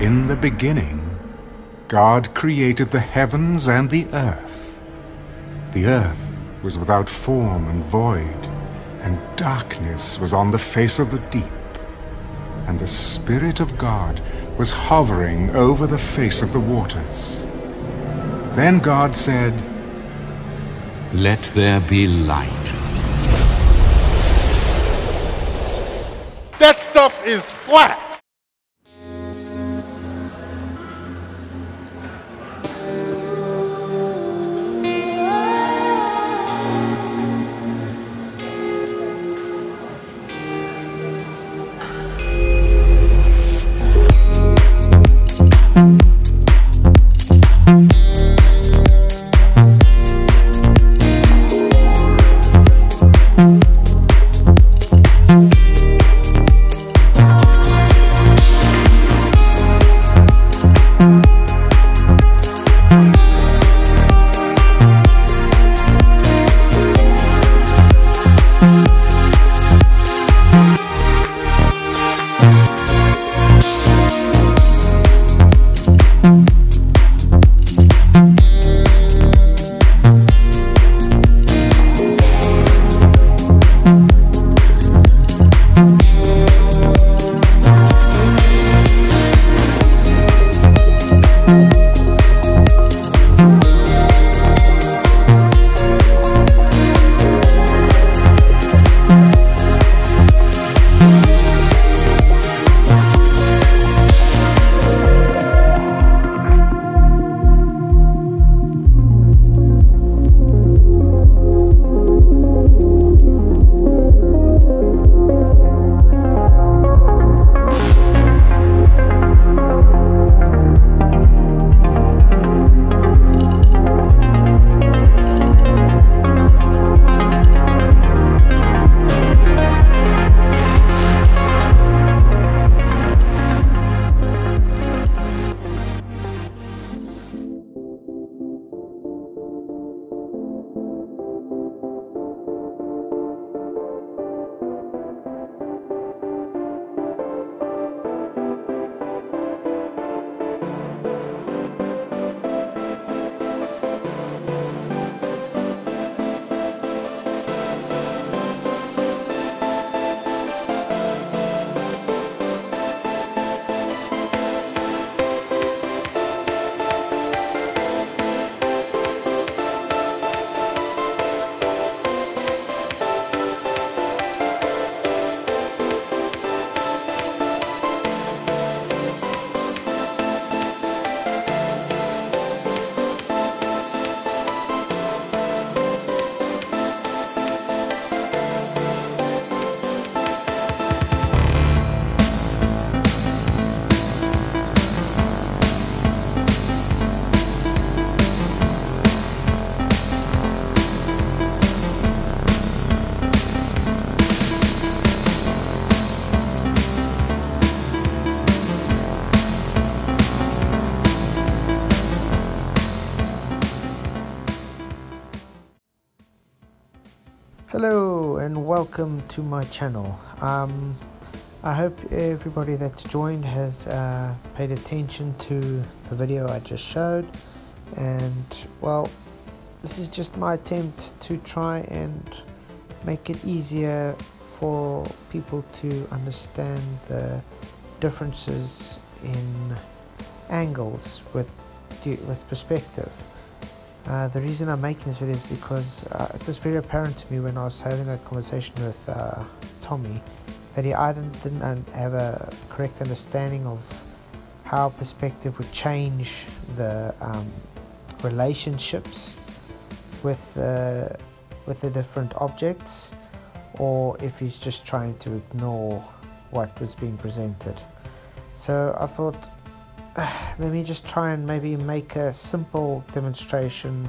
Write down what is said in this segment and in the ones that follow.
In the beginning, God created the heavens and the earth. The earth was without form and void, and darkness was on the face of the deep. And the Spirit of God was hovering over the face of the waters. Then God said, Let there be light. That stuff is flat. Welcome to my channel. Um, I hope everybody that's joined has uh, paid attention to the video I just showed and well this is just my attempt to try and make it easier for people to understand the differences in angles with with perspective. Uh, the reason I'm making this video is because uh, it was very apparent to me when I was having a conversation with uh, Tommy that he either didn't have a correct understanding of how perspective would change the um, relationships with the with the different objects, or if he's just trying to ignore what was being presented. So I thought let me just try and maybe make a simple demonstration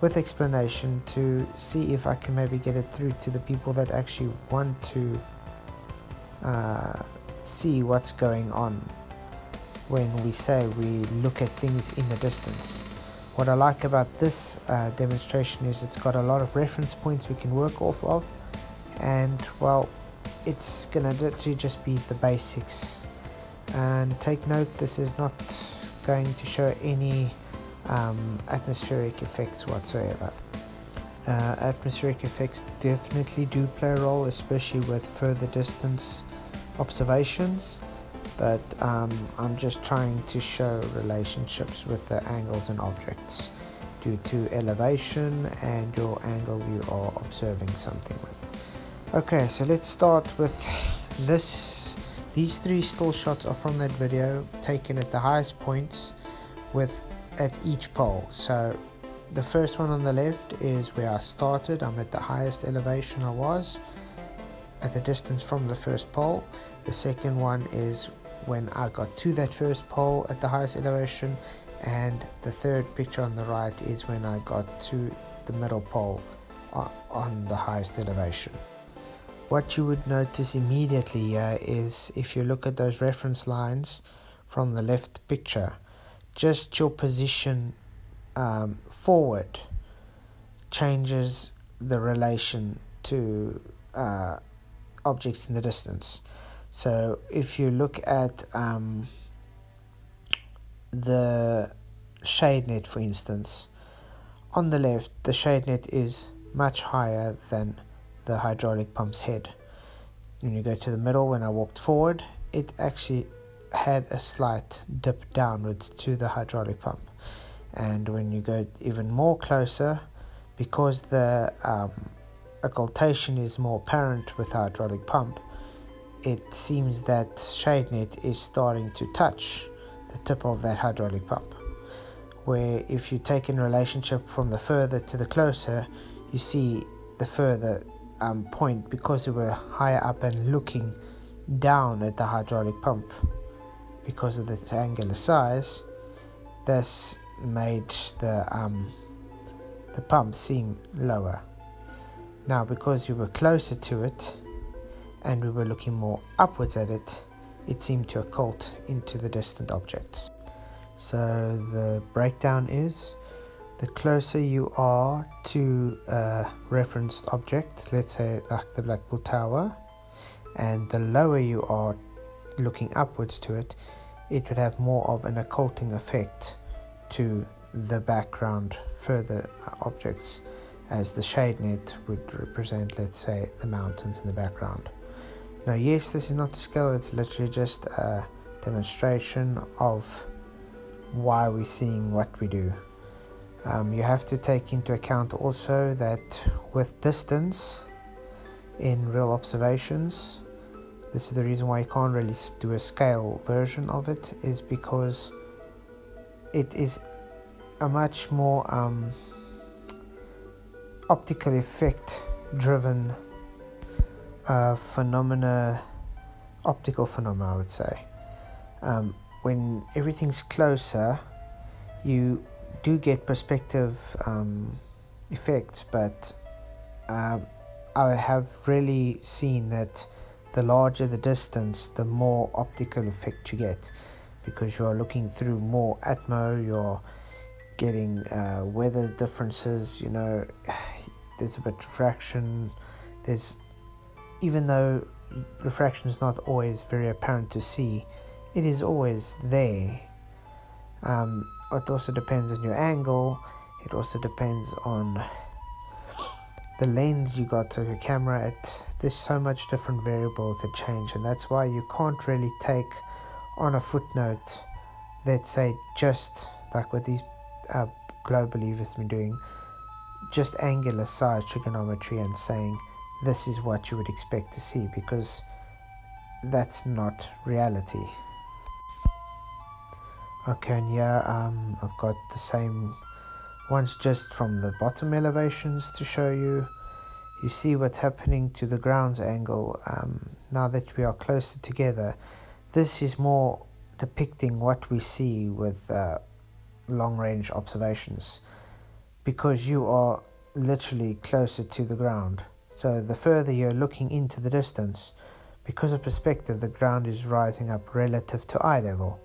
with explanation to see if I can maybe get it through to the people that actually want to uh, see what's going on when we say we look at things in the distance. What I like about this uh, demonstration is it's got a lot of reference points we can work off of and well it's gonna literally just be the basics And take note, this is not going to show any um, atmospheric effects whatsoever. Uh, atmospheric effects definitely do play a role, especially with further distance observations, but um, I'm just trying to show relationships with the angles and objects due to elevation and your angle you are observing something with. Okay, so let's start with this. These three still shots are from that video taken at the highest points with at each pole. So the first one on the left is where I started. I'm at the highest elevation I was at the distance from the first pole. The second one is when I got to that first pole at the highest elevation and the third picture on the right is when I got to the middle pole uh, on the highest elevation. What you would notice immediately is if you look at those reference lines from the left picture, just your position um, forward changes the relation to uh, objects in the distance. So if you look at um, the shade net, for instance, on the left, the shade net is much higher than the hydraulic pump's head. When you go to the middle, when I walked forward, it actually had a slight dip downwards to the hydraulic pump. And when you go even more closer, because the um, occultation is more apparent with hydraulic pump, it seems that shade net is starting to touch the tip of that hydraulic pump. Where if you take in relationship from the further to the closer, you see the further um, point because we were higher up and looking down at the hydraulic pump because of the angular size. This made the um, the pump seem lower. Now because we were closer to it and we were looking more upwards at it, it seemed to occult into the distant objects. So the breakdown is the closer you are to a referenced object, let's say like the Blackpool Tower, and the lower you are looking upwards to it, it would have more of an occulting effect to the background further uh, objects as the shade net would represent let's say the mountains in the background. Now yes this is not to scale it's literally just a demonstration of why we're seeing what we do. Um, you have to take into account also that with distance in real observations this is the reason why you can't really do a scale version of it is because it is a much more um, optical effect driven uh, phenomena optical phenomena I would say. Um, when everything's closer you do get perspective um, effects but uh, I have really seen that the larger the distance the more optical effect you get. Because you are looking through more atmo you're getting uh, weather differences you know there's a bit of refraction there's even though refraction is not always very apparent to see it is always there. Um, it also depends on your angle. It also depends on the lens you got of your camera. It there's so much different variables that change and that's why you can't really take on a footnote let's say just like what these uh, globe believers have been doing just angular size trigonometry and saying this is what you would expect to see because that's not reality okay and yeah um, I've got the same ones just from the bottom elevations to show you you see what's happening to the ground's angle um, now that we are closer together this is more depicting what we see with uh, long range observations because you are literally closer to the ground. So the further you're looking into the distance, because of perspective, the ground is rising up relative to eye level.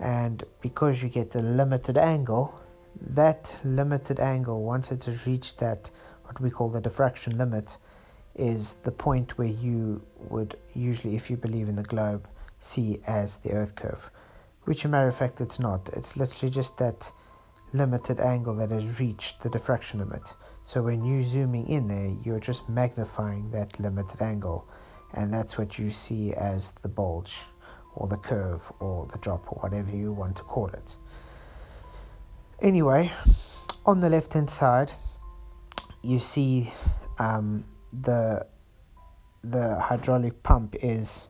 And because you get a limited angle, that limited angle, once it has reached that, what we call the diffraction limit, is the point where you would usually, if you believe in the globe, see as the Earth curve, which, in matter of fact, it's not. It's literally just that limited angle that has reached the diffraction limit. So when you're zooming in there, you're just magnifying that limited angle, and that's what you see as the bulge, or the curve, or the drop, or whatever you want to call it. Anyway, on the left hand side, you see um, the the hydraulic pump is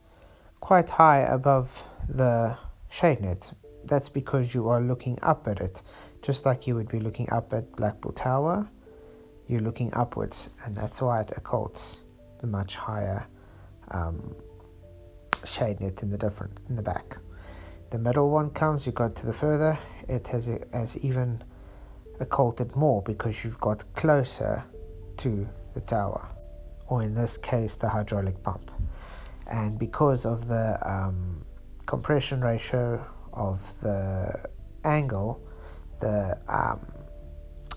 quite high above the shade net. That's because you are looking up at it, just like you would be looking up at Blackpool Tower. You're looking upwards, and that's why it occults the much higher um, shade net in the different in the back. The middle one comes, you go to the further, it has has even occulted more because you've got closer to the tower, or in this case, the hydraulic pump. And because of the um, compression ratio of the angle, the um,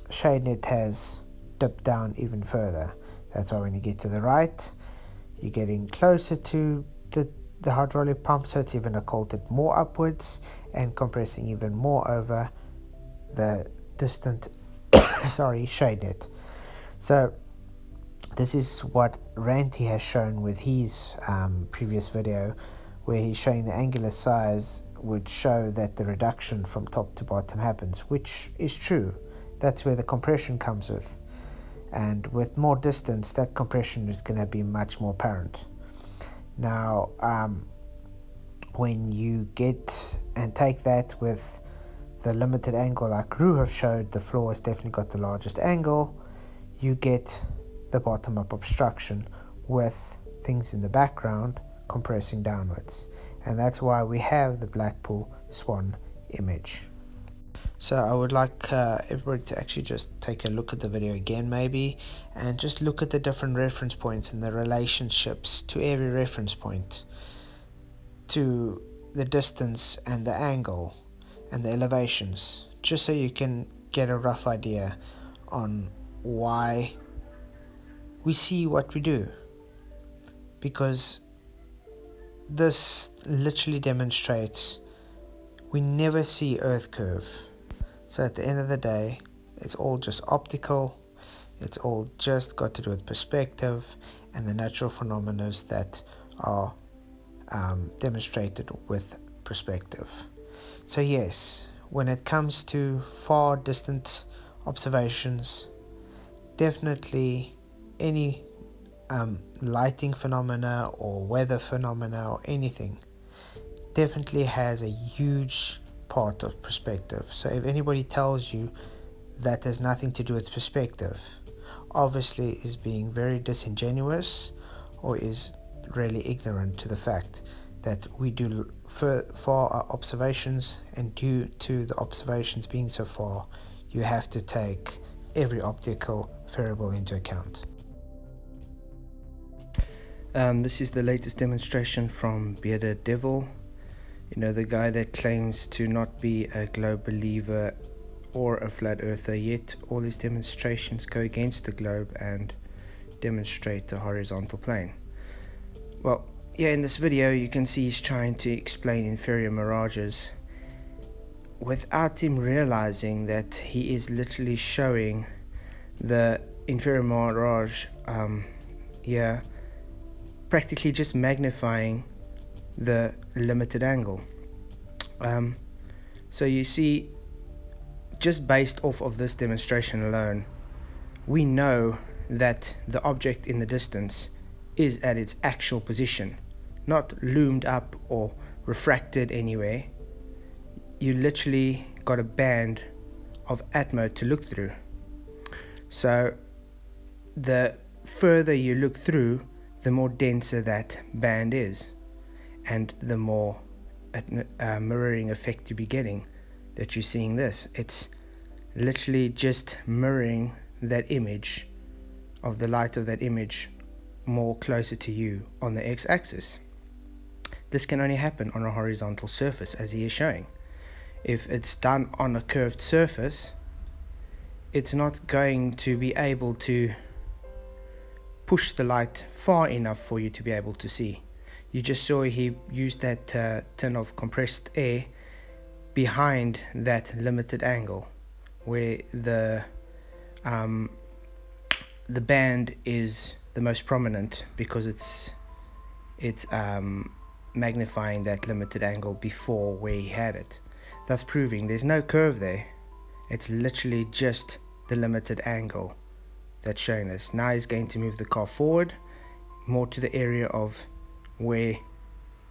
shade net has dipped down even further. That's why when you get to the right, you're getting closer to the, the hydraulic pump, so it's even occulted more upwards and compressing even more over the distant sorry shade net. So this is what Ranty has shown with his um, previous video where he's showing the angular size would show that the reduction from top to bottom happens, which is true. That's where the compression comes with. And with more distance, that compression is going to be much more apparent. Now, um, when you get and take that with the limited angle like Rue have showed, the floor has definitely got the largest angle, you get the bottom up obstruction with things in the background compressing downwards. And that's why we have the Blackpool Swan image. So I would like uh, everybody to actually just take a look at the video again maybe and just look at the different reference points and the relationships to every reference point to the distance and the angle and the elevations just so you can get a rough idea on why we see what we do. Because this literally demonstrates we never see earth curve so at the end of the day it's all just optical. It's all just got to do with perspective and the natural phenomena that are um, demonstrated with perspective. So yes when it comes to far distant observations definitely any um, lighting phenomena or weather phenomena or anything definitely has a huge part of perspective. So if anybody tells you that has nothing to do with perspective, obviously is being very disingenuous or is really ignorant to the fact that we do for, for our observations and due to the observations being so far you have to take every optical variable into account. Um, this is the latest demonstration from Bearded Devil. You know, the guy that claims to not be a globe believer or a flat earther, yet all his demonstrations go against the globe and demonstrate the horizontal plane. Well, yeah, in this video you can see he's trying to explain inferior mirages without him realizing that he is literally showing the inferior mirage um, yeah practically just magnifying the limited angle. Um, so you see, just based off of this demonstration alone, we know that the object in the distance is at its actual position, not loomed up or refracted anywhere. You literally got a band of atmo to look through. So the further you look through, the more denser that band is and the more uh, mirroring effect you be getting that you're seeing this. It's literally just mirroring that image of the light of that image more closer to you on the x-axis. This can only happen on a horizontal surface as he is showing. If it's done on a curved surface it's not going to be able to push the light far enough for you to be able to see. You just saw he used that uh, tin of compressed air behind that limited angle where the um, the band is the most prominent because it's it's um, magnifying that limited angle before where he had it. Thus proving there's no curve there. It's literally just the limited angle that's showing this. Now he's going to move the car forward more to the area of where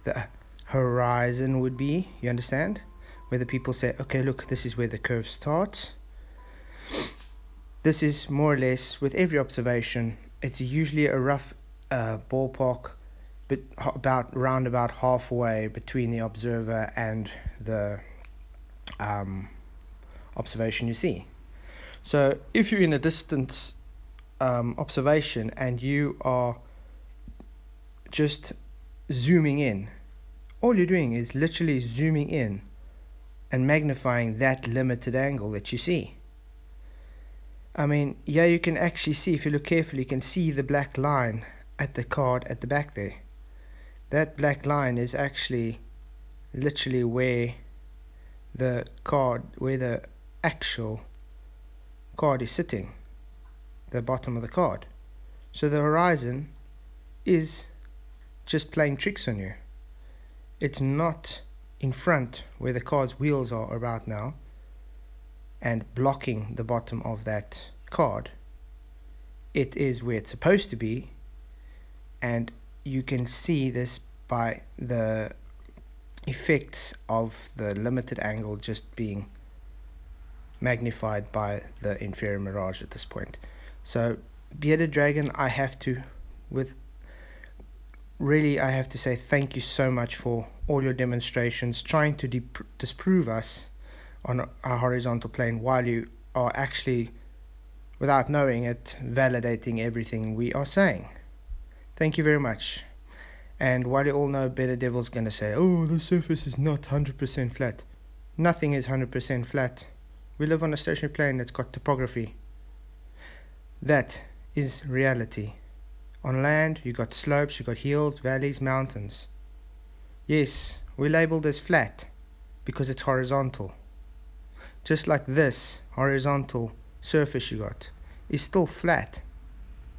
the horizon would be you understand? Where the people say okay look this is where the curve starts. This is more or less with every observation it's usually a rough uh, ballpark but about round about halfway between the observer and the um, observation you see. So if you're in a distance um, observation and you are just zooming in all you're doing is literally zooming in and magnifying that limited angle that you see I mean, yeah, you can actually see, if you look carefully, you can see the black line at the card at the back there. That black line is actually literally where the card, where the actual card is sitting, the bottom of the card. So the horizon is just playing tricks on you. It's not in front where the card's wheels are about now and blocking the bottom of that card it is where it's supposed to be and you can see this by the effects of the limited angle just being magnified by the inferior mirage at this point so bearded dragon I have to with really I have to say thank you so much for all your demonstrations trying to disprove us on a horizontal plane while you are actually, without knowing it, validating everything we are saying. Thank you very much. And while you all know Bearded Devil's going to say, oh, the surface is not 100% flat. Nothing is 100% flat. We live on a stationary plane that's got topography. That is reality. On land, you got slopes, you got hills, valleys, mountains. Yes, we label this flat because it's horizontal. Just like this horizontal surface you got is still flat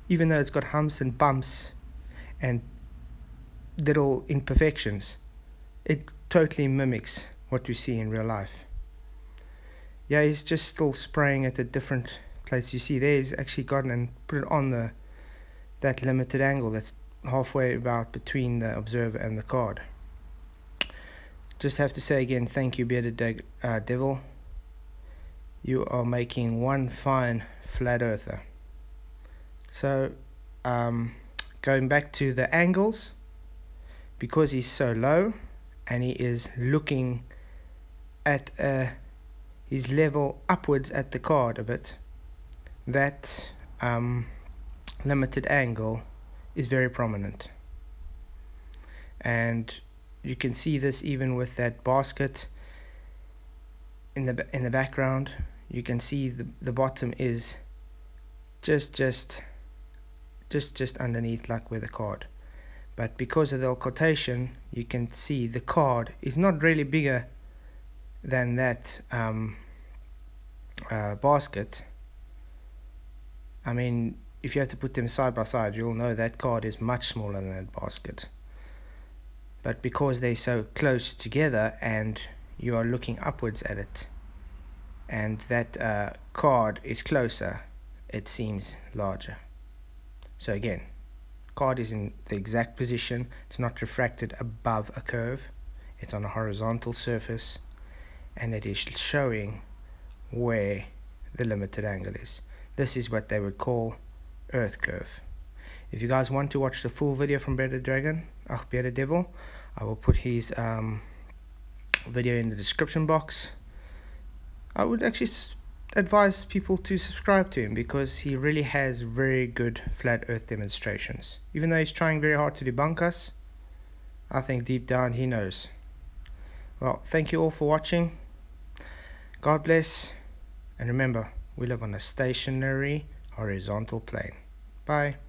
even though it's got humps and bumps and little imperfections. It totally mimics what we see in real life. Yeah he's just still spraying at a different place. You see there he's actually gotten and put it on the that limited angle that's halfway about between the observer and the card just have to say again thank you bearded de uh, devil you are making one fine flat earther. So um, going back to the angles, because he's so low and he is looking at uh, his level upwards at the card a bit, that um, limited angle is very prominent. And you can see this even with that basket in the in the background. You can see the, the bottom is just just just just underneath like with the card. But because of the occultation you can see the card is not really bigger than that um, uh, basket. I mean if you have to put them side by side you'll know that card is much smaller than that basket. But because they're so close together and you are looking upwards at it and that uh, card is closer it seems larger. So again card is in the exact position it's not refracted above a curve it's on a horizontal surface and it is showing where the limited angle is. This is what they would call earth curve if you guys want to watch the full video from Bearded Dragon Ach Bearded Devil I will put his um, video in the description box I would actually advise people to subscribe to him because he really has very good flat earth demonstrations. Even though he's trying very hard to debunk us, I think deep down he knows. Well, thank you all for watching. God bless. And remember, we live on a stationary horizontal plane. Bye.